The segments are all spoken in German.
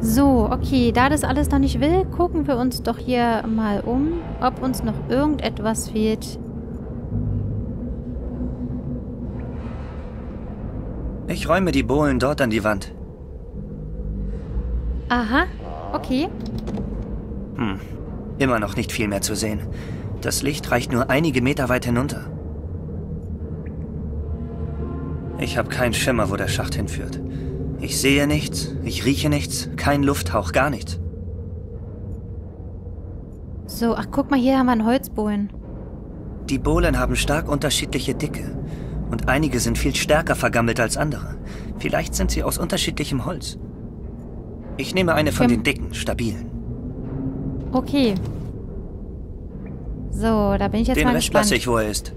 So, okay, da das alles noch nicht will, gucken wir uns doch hier mal um, ob uns noch irgendetwas fehlt. Ich räume die Bohlen dort an die Wand. Aha, okay. Hm, immer noch nicht viel mehr zu sehen. Das Licht reicht nur einige Meter weit hinunter. Ich habe keinen Schimmer, wo der Schacht hinführt. Ich sehe nichts, ich rieche nichts, kein Lufthauch, gar nichts. So, ach guck mal, hier haben wir einen Holzbohlen. Die Bohlen haben stark unterschiedliche Dicke. Und einige sind viel stärker vergammelt als andere. Vielleicht sind sie aus unterschiedlichem Holz. Ich nehme eine von den dicken, stabilen. Okay. So, da bin ich jetzt den mal Rest gespannt. lasse ich, wo er ist.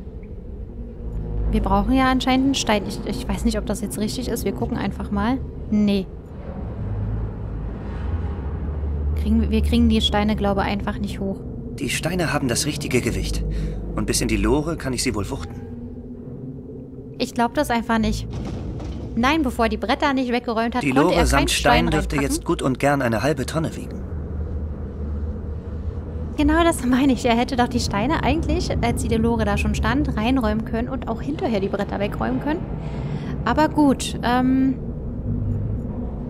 Wir brauchen ja anscheinend einen Stein. Ich, ich weiß nicht, ob das jetzt richtig ist. Wir gucken einfach mal. Nee. Kriegen, wir- kriegen die Steine, glaube ich, einfach nicht hoch. Die Steine haben das richtige Gewicht. Und bis in die Lore kann ich sie wohl wuchten. Ich glaube das einfach nicht. Nein, bevor er die Bretter nicht weggeräumt hat, Die konnte er Lore keinen samt Stein dürfte reinpacken. jetzt gut und gern eine halbe Tonne wiegen. Genau das meine ich. Er hätte doch die Steine eigentlich, als die Lore da schon stand, reinräumen können und auch hinterher die Bretter wegräumen können. Aber gut, ähm,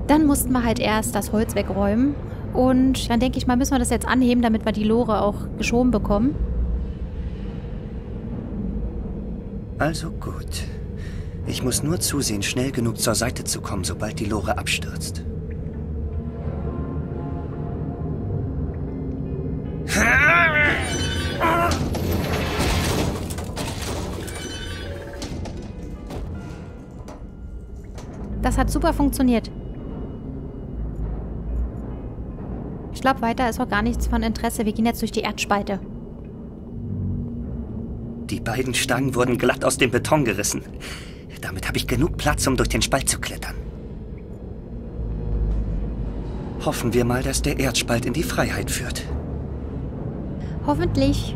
dann mussten wir halt erst das Holz wegräumen. Und dann denke ich mal, müssen wir das jetzt anheben, damit wir die Lore auch geschoben bekommen. Also gut. Ich muss nur zusehen, schnell genug zur Seite zu kommen, sobald die Lore abstürzt. Hat super funktioniert. Ich glaube, weiter ist auch gar nichts von Interesse. Wir gehen jetzt durch die Erdspalte. Die beiden Stangen wurden glatt aus dem Beton gerissen. Damit habe ich genug Platz, um durch den Spalt zu klettern. Hoffen wir mal, dass der Erdspalt in die Freiheit führt. Hoffentlich.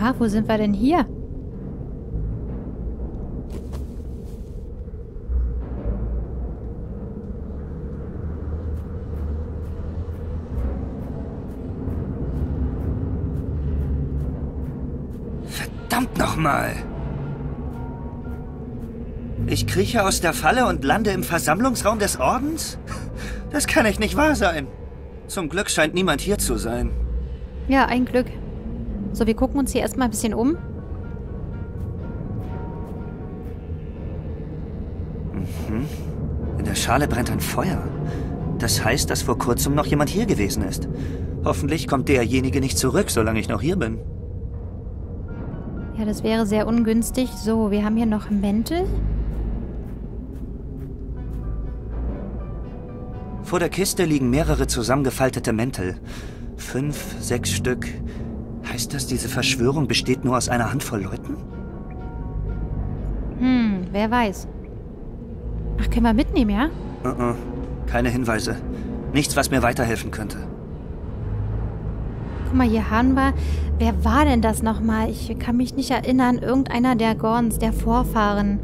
Aha, wo sind wir denn hier? Verdammt nochmal! Ich krieche aus der Falle und lande im Versammlungsraum des Ordens? Das kann echt nicht wahr sein. Zum Glück scheint niemand hier zu sein. Ja, ein Glück. So, wir gucken uns hier erstmal ein bisschen um. In der Schale brennt ein Feuer. Das heißt, dass vor kurzem noch jemand hier gewesen ist. Hoffentlich kommt derjenige nicht zurück, solange ich noch hier bin. Ja, das wäre sehr ungünstig. So, wir haben hier noch Mäntel. Vor der Kiste liegen mehrere zusammengefaltete Mäntel. Fünf, sechs Stück. Heißt das, diese Verschwörung besteht nur aus einer Handvoll Leuten? Hm, wer weiß. Ach, können wir mitnehmen, ja? Uh -uh. Keine Hinweise. Nichts, was mir weiterhelfen könnte. Guck mal, hier haben wir... Wer war denn das nochmal? Ich kann mich nicht erinnern. Irgendeiner der Gorns, der Vorfahren.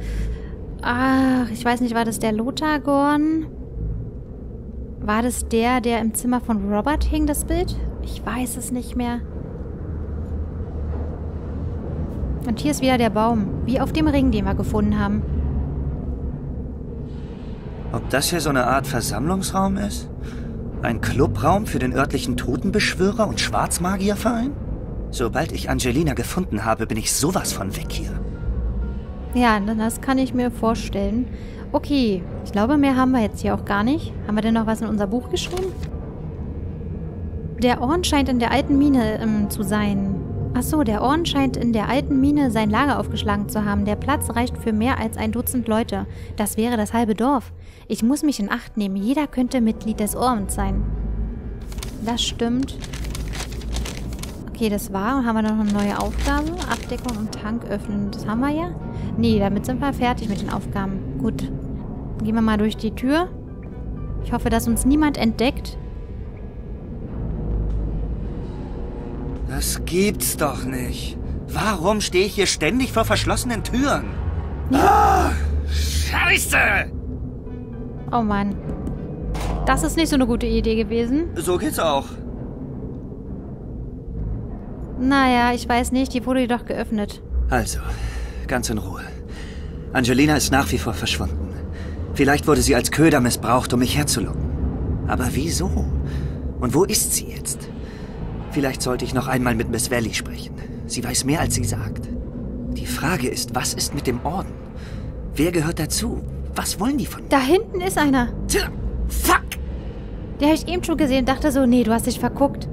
Ach, ich weiß nicht, war das der Lothar Gorn? War das der, der im Zimmer von Robert hing, das Bild? Ich weiß es nicht mehr. Und hier ist wieder der Baum. Wie auf dem Ring, den wir gefunden haben. Ob das hier so eine Art Versammlungsraum ist? Ein Clubraum für den örtlichen Totenbeschwörer und Schwarzmagierverein? Sobald ich Angelina gefunden habe, bin ich sowas von weg hier. Ja, das kann ich mir vorstellen. Okay, ich glaube, mehr haben wir jetzt hier auch gar nicht. Haben wir denn noch was in unser Buch geschrieben? Der Orn scheint in der alten Mine ähm, zu sein. Ach so, der Orn scheint in der alten Mine sein Lager aufgeschlagen zu haben. Der Platz reicht für mehr als ein Dutzend Leute. Das wäre das halbe Dorf. Ich muss mich in Acht nehmen. Jeder könnte Mitglied des Ordens sein. Das stimmt. Okay, das war. Und haben wir noch eine neue Aufgabe? Abdeckung und Tank öffnen. Das haben wir ja. Nee, damit sind wir fertig mit den Aufgaben. Gut. Gehen wir mal durch die Tür. Ich hoffe, dass uns niemand entdeckt. Das gibt's doch nicht. Warum stehe ich hier ständig vor verschlossenen Türen? Ah, Scheiße! Oh Mann. Das ist nicht so eine gute Idee gewesen. So geht's auch. Naja, ich weiß nicht, die wurde doch geöffnet. Also, ganz in Ruhe. Angelina ist nach wie vor verschwunden. Vielleicht wurde sie als Köder missbraucht, um mich herzulocken. Aber wieso? Und wo ist sie jetzt? Vielleicht sollte ich noch einmal mit Miss Valley sprechen. Sie weiß mehr, als sie sagt. Die Frage ist, was ist mit dem Orden? Wer gehört dazu? Was wollen die von mir? Da hinten ist einer. Tja, fuck! Der habe ich eben schon gesehen und dachte so, nee, du hast dich verguckt.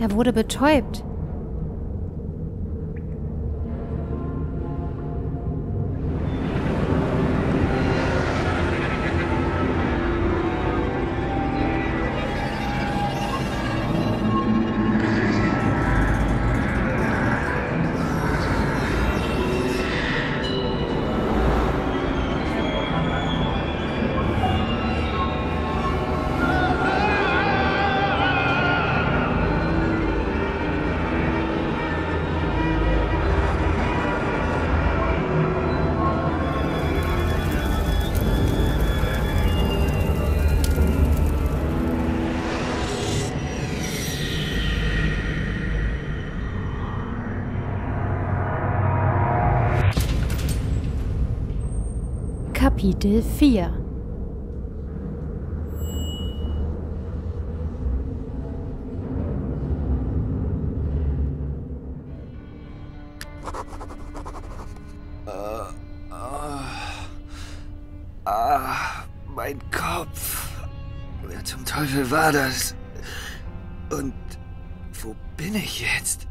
Er wurde betäubt. Kapitel 4 Ah, mein Kopf. Wer zum Teufel war das? Und wo bin ich jetzt?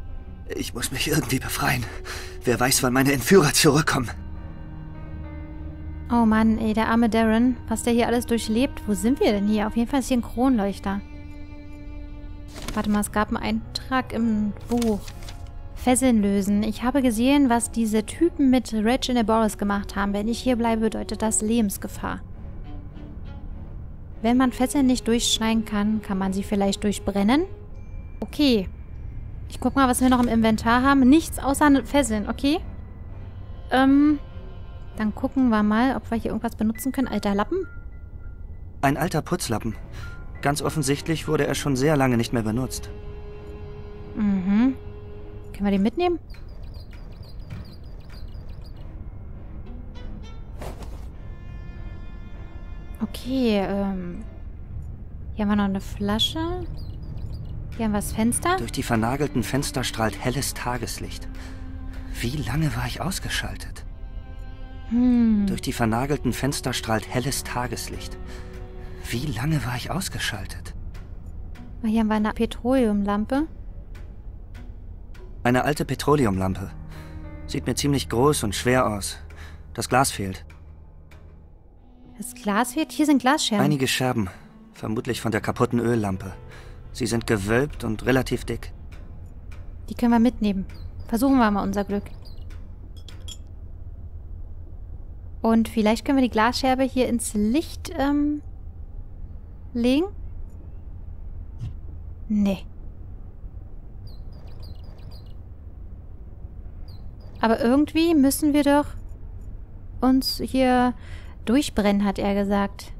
Ich muss mich irgendwie befreien. Wer weiß, wann meine Entführer zurückkommen. Oh Mann, ey, der arme Darren, was der hier alles durchlebt. Wo sind wir denn hier? Auf jeden Fall ist hier ein Kronleuchter. Warte mal, es gab einen Eintrag im Buch. Fesseln lösen. Ich habe gesehen, was diese Typen mit Regina Boris gemacht haben. Wenn ich hier bleibe, bedeutet das Lebensgefahr. Wenn man Fesseln nicht durchschneiden kann, kann man sie vielleicht durchbrennen? Okay. Ich guck mal, was wir noch im Inventar haben. Nichts außer Fesseln, okay? Ähm, dann gucken wir mal, ob wir hier irgendwas benutzen können. Alter Lappen? Ein alter Putzlappen. Ganz offensichtlich wurde er schon sehr lange nicht mehr benutzt. Mhm. Können wir den mitnehmen? Okay, ähm. Hier haben wir noch eine Flasche. Hier haben wir das Fenster. Durch die vernagelten Fenster strahlt helles Tageslicht. Wie lange war ich ausgeschaltet? Hm. Durch die vernagelten Fenster strahlt helles Tageslicht. Wie lange war ich ausgeschaltet? Hier haben wir eine Petroleumlampe. Eine alte Petroleumlampe. Sieht mir ziemlich groß und schwer aus. Das Glas fehlt. Das Glas fehlt? Hier sind Glasscherben. Einige Scherben. Vermutlich von der kaputten Öllampe. Sie sind gewölbt und relativ dick. Die können wir mitnehmen. Versuchen wir mal unser Glück. Und vielleicht können wir die Glasscherbe hier ins Licht ähm, legen? Nee. Aber irgendwie müssen wir doch uns hier durchbrennen, hat er gesagt.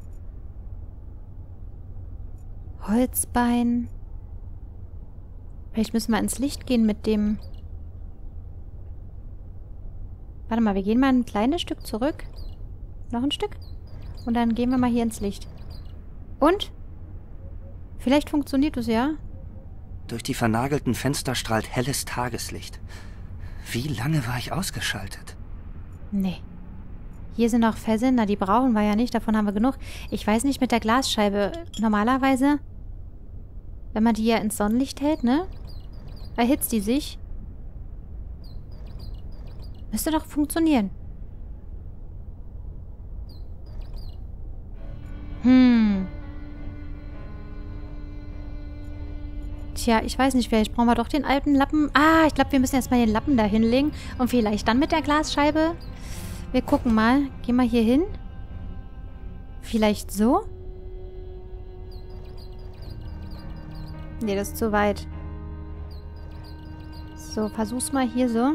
Holzbein. Vielleicht müssen wir ins Licht gehen mit dem... Warte mal, wir gehen mal ein kleines Stück zurück. Noch ein Stück. Und dann gehen wir mal hier ins Licht. Und? Vielleicht funktioniert es ja. Durch die vernagelten Fenster strahlt helles Tageslicht. Wie lange war ich ausgeschaltet? Nee. Hier sind noch Fesseln, na die brauchen wir ja nicht, davon haben wir genug. Ich weiß nicht mit der Glasscheibe. Normalerweise, wenn man die ja ins Sonnenlicht hält, ne? Erhitzt die sich. Müsste doch funktionieren. Hm. Tja, ich weiß nicht, vielleicht brauchen wir doch den alten Lappen. Ah, ich glaube, wir müssen erstmal den Lappen da hinlegen. Und vielleicht dann mit der Glasscheibe. Wir gucken mal. Gehen wir hier hin. Vielleicht so? Nee, das ist zu weit. So, versuch's mal hier so.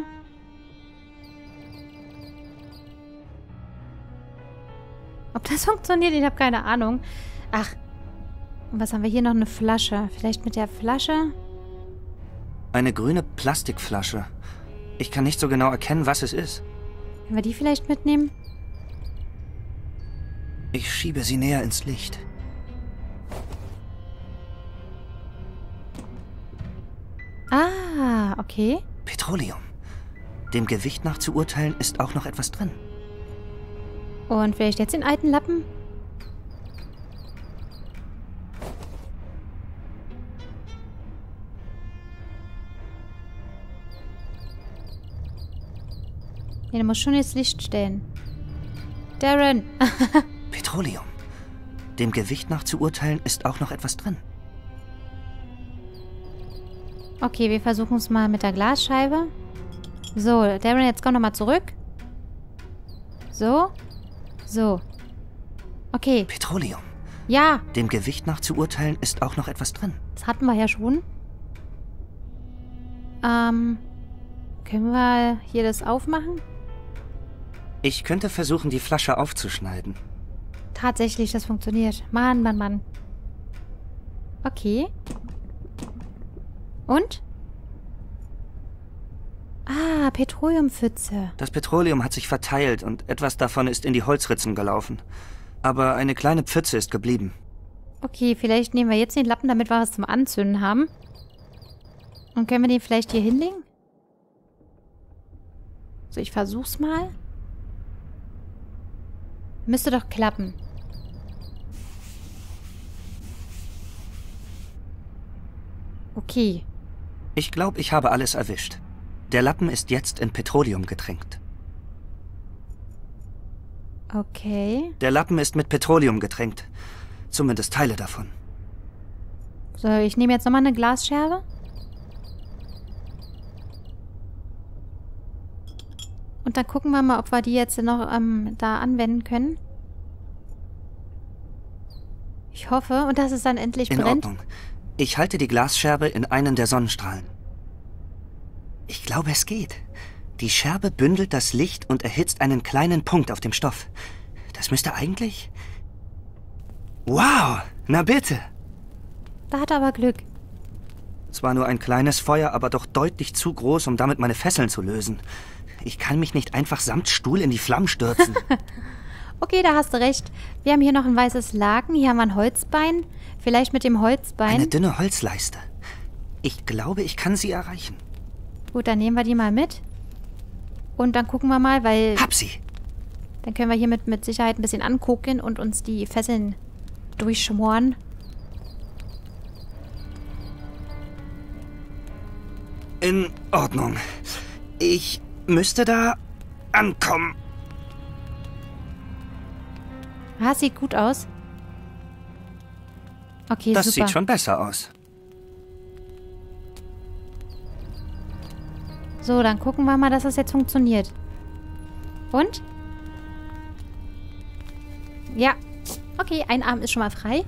Ob das funktioniert, ich habe keine Ahnung. Ach, was haben wir hier noch? Eine Flasche. Vielleicht mit der Flasche? Eine grüne Plastikflasche. Ich kann nicht so genau erkennen, was es ist. Können wir die vielleicht mitnehmen? Ich schiebe sie näher ins Licht. Ah, okay. Petroleum. Dem Gewicht nach zu urteilen, ist auch noch etwas drin. Und vielleicht jetzt den alten Lappen? Ja, der muss schon ins Licht stellen. Darren! Petroleum. Dem Gewicht nach zu urteilen, ist auch noch etwas drin. okay, wir versuchen es mal mit der Glasscheibe. So, Darren, jetzt komm nochmal zurück. So. So. Okay. Petroleum. Ja, Dem Gewicht nach zu urteilen, ist auch noch etwas drin. das hatten wir ja schon. Ähm, können wir hier das aufmachen? Ich könnte versuchen, die Flasche aufzuschneiden. Tatsächlich, das funktioniert. Mann, Mann, Mann. Okay. Und? Ah, Petroleumpfütze. Das Petroleum hat sich verteilt und etwas davon ist in die Holzritzen gelaufen. Aber eine kleine Pfütze ist geblieben. Okay, vielleicht nehmen wir jetzt den Lappen, damit wir was zum Anzünden haben. Und können wir den vielleicht hier hinlegen? So, ich versuch's mal. Müsste doch klappen. Okay. Ich glaube, ich habe alles erwischt. Der Lappen ist jetzt in Petroleum getränkt. Okay. Der Lappen ist mit Petroleum getränkt. Zumindest Teile davon. So, ich nehme jetzt nochmal eine Glasscherbe. Und dann gucken wir mal, ob wir die jetzt noch ähm, da anwenden können. Ich hoffe, und dass es dann endlich In brennt. Ordnung. Ich halte die Glasscherbe in einen der Sonnenstrahlen. Ich glaube, es geht. Die Scherbe bündelt das Licht und erhitzt einen kleinen Punkt auf dem Stoff. Das müsste eigentlich... Wow! Na bitte! Da hat er aber Glück. Zwar nur ein kleines Feuer, aber doch deutlich zu groß, um damit meine Fesseln zu lösen. Ich kann mich nicht einfach samt Stuhl in die Flammen stürzen. Okay, da hast du recht. Wir haben hier noch ein weißes Laken. Hier haben wir ein Holzbein. Vielleicht mit dem Holzbein. Eine dünne Holzleiste. Ich glaube, ich kann sie erreichen. Gut, dann nehmen wir die mal mit. Und dann gucken wir mal, weil Hab sie! dann können wir hiermit mit Sicherheit ein bisschen angucken und uns die Fesseln durchschmoren. In Ordnung. Ich müsste da ankommen. Ah, sieht gut aus. Okay, Das super. sieht schon besser aus. So, dann gucken wir mal, dass das jetzt funktioniert. Und? Ja. Okay, ein Arm ist schon mal frei.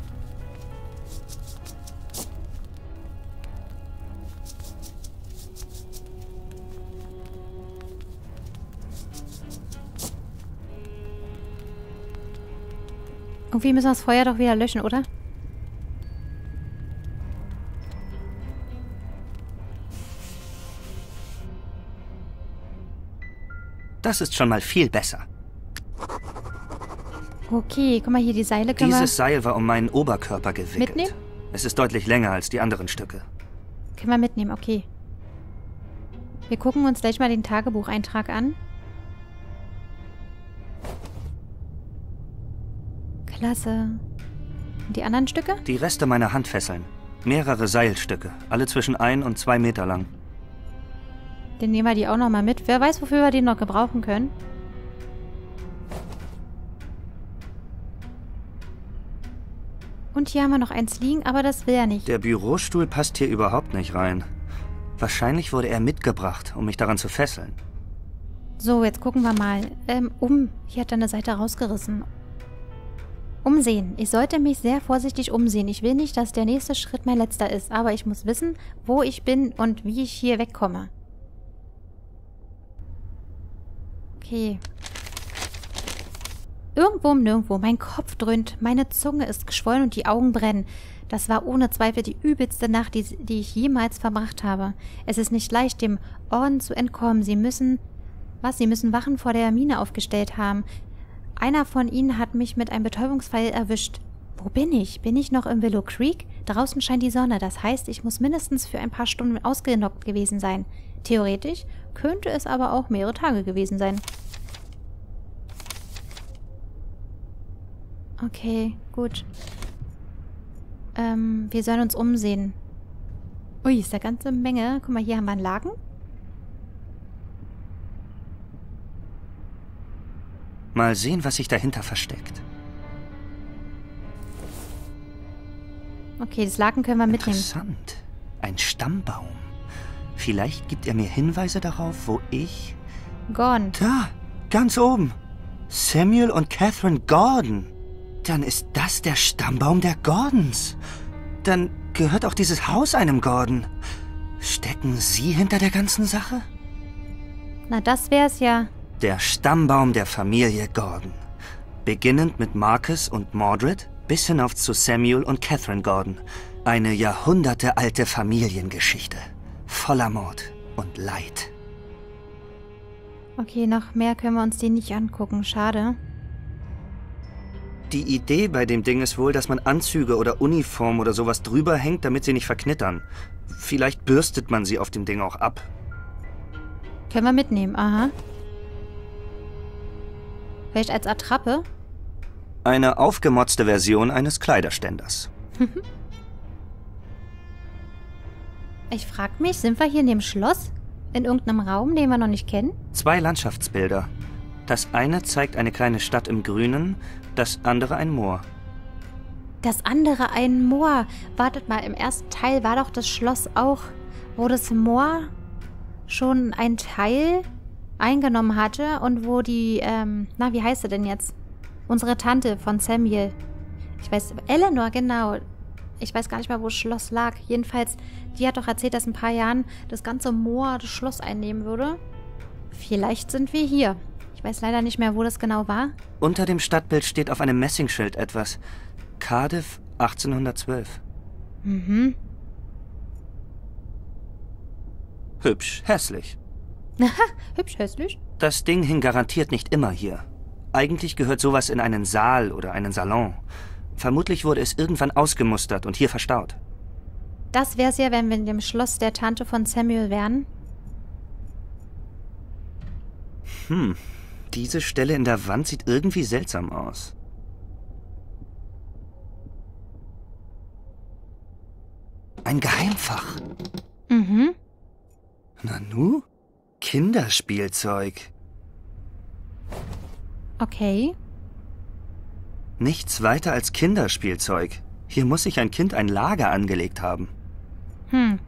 Irgendwie müssen wir das Feuer doch wieder löschen, oder? Das ist schon mal viel besser. Okay, guck mal hier, die Seile können Dieses Seil war um meinen Oberkörper gewickelt. Mitnehmen? Es ist deutlich länger als die anderen Stücke. können wir mitnehmen, okay. Wir gucken uns gleich mal den Tagebucheintrag an. Klasse. Und die anderen Stücke? Die Reste meiner Handfesseln. Mehrere Seilstücke, alle zwischen ein und zwei Meter lang. Den nehmen wir die auch nochmal mit. Wer weiß, wofür wir den noch gebrauchen können. Und hier haben wir noch eins liegen, aber das will er nicht. Der Bürostuhl passt hier überhaupt nicht rein. Wahrscheinlich wurde er mitgebracht, um mich daran zu fesseln. So, jetzt gucken wir mal. Ähm, um. Hier hat er eine Seite rausgerissen. Umsehen. Ich sollte mich sehr vorsichtig umsehen. Ich will nicht, dass der nächste Schritt mein letzter ist, aber ich muss wissen, wo ich bin und wie ich hier wegkomme. Okay. Irgendwo um nirgendwo. Mein Kopf dröhnt, meine Zunge ist geschwollen und die Augen brennen. Das war ohne Zweifel die übelste Nacht, die, die ich jemals verbracht habe. Es ist nicht leicht, dem Orden zu entkommen. Sie müssen. Was? Sie müssen Wachen vor der Mine aufgestellt haben. Einer von ihnen hat mich mit einem Betäubungsfall erwischt. Wo bin ich? Bin ich noch im Willow Creek? Draußen scheint die Sonne. Das heißt, ich muss mindestens für ein paar Stunden ausgenockt gewesen sein. Theoretisch könnte es aber auch mehrere Tage gewesen sein. Okay, gut. Ähm, wir sollen uns umsehen. Ui, ist da ganze Menge. Guck mal, hier haben wir einen Lagen. Mal sehen, was sich dahinter versteckt. Okay, das Laken können wir mitnehmen. Interessant. Ein Stammbaum. Vielleicht gibt er mir Hinweise darauf, wo ich... Gone. Da, ganz oben. Samuel und Catherine Gordon. Dann ist das der Stammbaum der Gordons. Dann gehört auch dieses Haus einem Gordon. Stecken Sie hinter der ganzen Sache? Na, das wär's ja. Der Stammbaum der Familie Gordon. Beginnend mit Marcus und Mordred bis hinauf zu Samuel und Catherine Gordon. Eine jahrhundertealte Familiengeschichte. Voller Mord und Leid. Okay, noch mehr können wir uns die nicht angucken. Schade. Die Idee bei dem Ding ist wohl, dass man Anzüge oder Uniform oder sowas drüber hängt, damit sie nicht verknittern. Vielleicht bürstet man sie auf dem Ding auch ab. Können wir mitnehmen, aha. Vielleicht als Attrappe? Eine aufgemotzte Version eines Kleiderständers. Ich frag mich, sind wir hier in dem Schloss? In irgendeinem Raum, den wir noch nicht kennen? Zwei Landschaftsbilder. Das eine zeigt eine kleine Stadt im Grünen, das andere ein Moor. Das andere ein Moor. Wartet mal, im ersten Teil war doch das Schloss auch, wo das Moor schon ein Teil eingenommen hatte und wo die, ähm, na, wie heißt sie denn jetzt? Unsere Tante von Samuel. Ich weiß, Eleanor, genau. Ich weiß gar nicht mal, wo das Schloss lag. Jedenfalls, die hat doch erzählt, dass in ein paar Jahren das ganze Moor das Schloss einnehmen würde. Vielleicht sind wir hier. Ich weiß leider nicht mehr, wo das genau war. Unter dem Stadtbild steht auf einem Messingschild etwas. Cardiff 1812. Mhm. Hübsch, hässlich. Hübsch hässlich. Das Ding hing garantiert nicht immer hier. Eigentlich gehört sowas in einen Saal oder einen Salon. Vermutlich wurde es irgendwann ausgemustert und hier verstaut. Das wär's ja, wenn wir in dem Schloss der Tante von Samuel wären. Hm, diese Stelle in der Wand sieht irgendwie seltsam aus. Ein Geheimfach. Mhm. Nanu? Kinderspielzeug. Okay. Nichts weiter als Kinderspielzeug. Hier muss sich ein Kind ein Lager angelegt haben. Hm.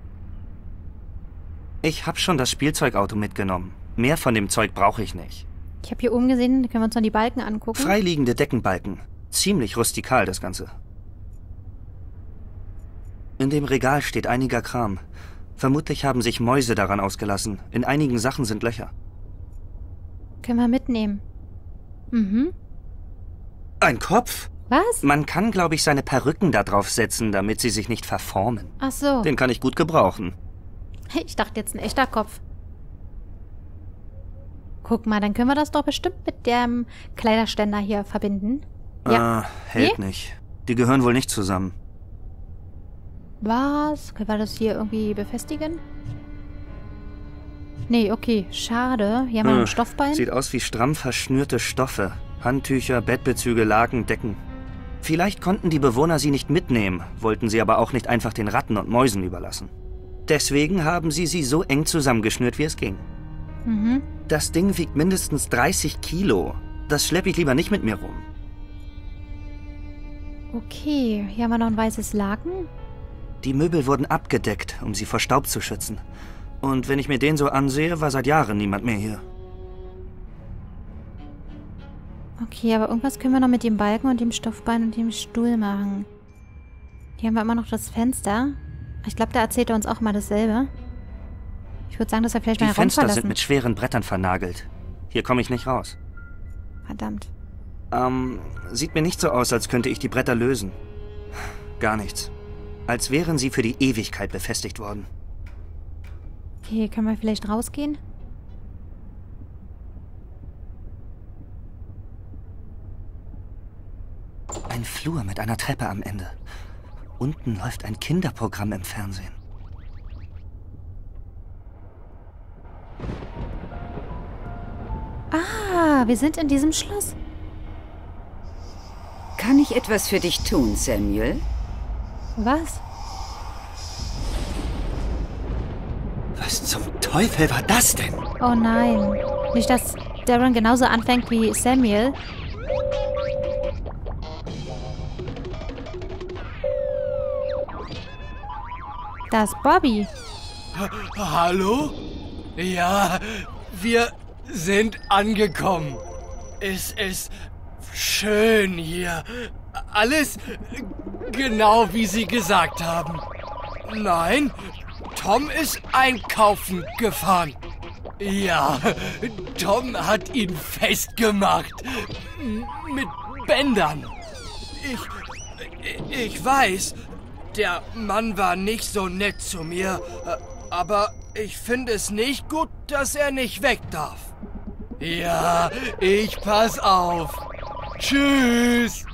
Ich hab schon das Spielzeugauto mitgenommen. Mehr von dem Zeug brauche ich nicht. Ich habe hier oben gesehen, da können wir uns noch die Balken angucken. Freiliegende Deckenbalken. Ziemlich rustikal das Ganze. In dem Regal steht einiger Kram. Vermutlich haben sich Mäuse daran ausgelassen. In einigen Sachen sind Löcher. Können wir mitnehmen. Mhm. Ein Kopf? Was? Man kann, glaube ich, seine Perücken da drauf setzen, damit sie sich nicht verformen. Ach so. Den kann ich gut gebrauchen. Ich dachte jetzt ein echter Kopf. Guck mal, dann können wir das doch bestimmt mit dem Kleiderständer hier verbinden. Ja. Ah, hält nicht. Die gehören wohl nicht zusammen. Was? Können wir das hier irgendwie befestigen? Nee, okay. Schade. Hier haben wir Hm, einen Stoffballen. Sieht aus wie stramm verschnürte Stoffe. Handtücher, Bettbezüge, Laken, Decken. Vielleicht konnten die Bewohner sie nicht mitnehmen, wollten sie aber auch nicht einfach den Ratten und Mäusen überlassen. Deswegen haben sie sie so eng zusammengeschnürt, wie es ging. Mhm. Das Ding wiegt mindestens 30 Kilo. Das schleppe ich lieber nicht mit mir rum. Okay, hier haben wir noch ein weißes Laken. Die Möbel wurden abgedeckt, um sie vor Staub zu schützen. Und wenn ich mir den so ansehe, war seit Jahren niemand mehr hier. Okay, aber irgendwas können wir noch mit dem Balken und dem Stoffbein und dem Stuhl machen. Hier haben wir immer noch das Fenster. Ich glaube, da erzählt er uns auch mal dasselbe. Ich würde sagen, dass wir vielleicht Die mal Raum Fenster sind mit schweren Brettern vernagelt. Hier komme ich nicht raus. Verdammt. Ähm, sieht mir nicht so aus, als könnte ich die Bretter lösen. Gar nichts. Als wären sie für die Ewigkeit befestigt worden. Okay, können wir vielleicht rausgehen? Ein Flur mit einer Treppe am Ende. Unten läuft ein Kinderprogramm im Fernsehen. Ah, wir sind in diesem Schloss. Kann ich etwas für dich tun, Samuel? Was? Was zum Teufel war das denn? Oh nein. Nicht, dass Darren genauso anfängt wie Samuel. Das ist Bobby. Hallo? Ja, wir sind angekommen. Es ist schön hier. Alles genau wie Sie gesagt haben. Nein, Tom ist einkaufen gefahren. Ja, Tom hat ihn festgemacht. Mit Bändern. Ich, ich weiß, der Mann war nicht so nett zu mir, aber ich finde es nicht gut, dass er nicht weg darf. Ja, ich pass auf. Tschüss.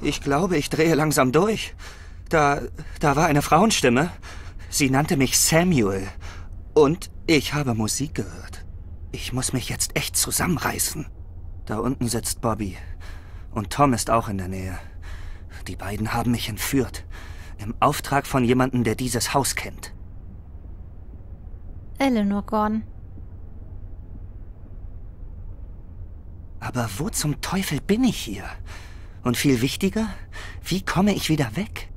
Ich glaube, ich drehe langsam durch. Da, da war eine Frauenstimme. Sie nannte mich Samuel. Und ich habe Musik gehört. Ich muss mich jetzt echt zusammenreißen. Da unten sitzt Bobby. Und Tom ist auch in der Nähe. Die beiden haben mich entführt. Im Auftrag von jemandem, der dieses Haus kennt. Eleanor Gordon. Aber wo zum Teufel bin ich hier? Und viel wichtiger, wie komme ich wieder weg?